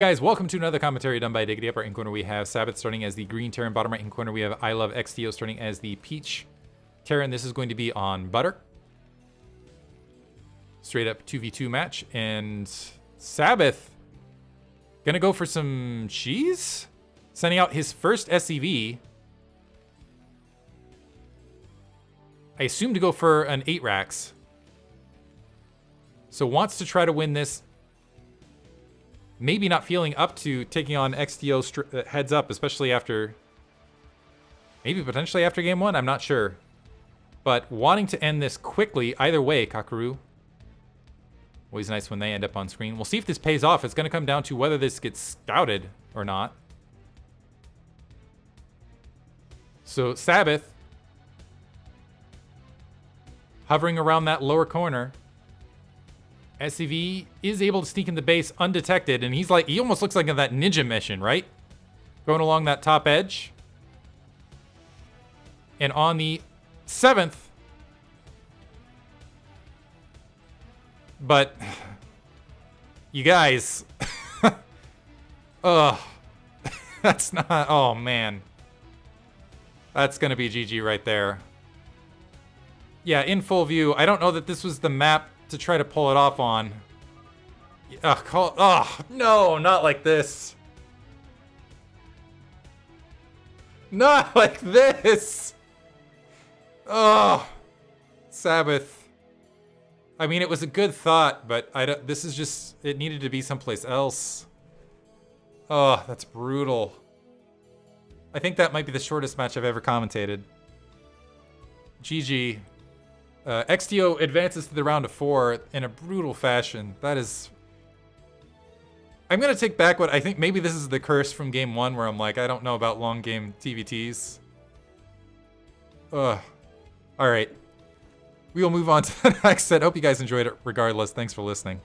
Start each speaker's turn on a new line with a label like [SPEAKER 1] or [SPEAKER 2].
[SPEAKER 1] Guys, welcome to another commentary done by Diggity. Upper in corner we have Sabbath starting as the green Terran. Bottom right in corner we have I Love XTO starting as the peach Terran. This is going to be on Butter. Straight up 2v2 match. And Sabbath gonna go for some cheese? Sending out his first SCV. I assume to go for an 8 racks. So wants to try to win this maybe not feeling up to taking on XTO uh, heads up, especially after, maybe potentially after game one, I'm not sure. But wanting to end this quickly, either way, Kakaru. Always nice when they end up on screen. We'll see if this pays off. It's going to come down to whether this gets scouted or not. So Sabbath, hovering around that lower corner, SCV is able to sneak in the base undetected, and he's like, he almost looks like in that ninja mission, right? Going along that top edge. And on the seventh, but you guys, ugh, that's not, oh man. That's to be GG right there. Yeah, in full view, I don't know that this was the map to try to pull it off on. Ugh, call, oh, no, not like this. Not like this. Oh, Sabbath. I mean, it was a good thought, but I don't, this is just, it needed to be someplace else. Oh, that's brutal. I think that might be the shortest match I've ever commentated. GG. Uh, XTO advances to the round of four in a brutal fashion. That is... I'm going to take back what I think maybe this is the curse from game one where I'm like, I don't know about long game TVTs. Ugh. Alright. We will move on to the next set. Hope you guys enjoyed it regardless. Thanks for listening.